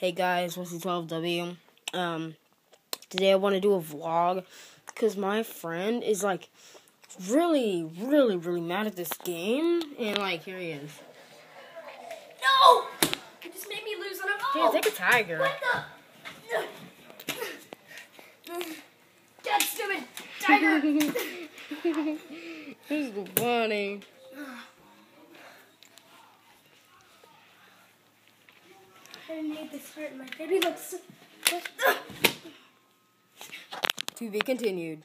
Hey guys, Wesley12W. Um, today I want to do a vlog because my friend is like really, really, really mad at this game, and like here he is. No! You just made me lose on a Yeah, oh! take a tiger. What the? Get stupid tiger! this is funny. I need this hurt. My baby looks. To be continued.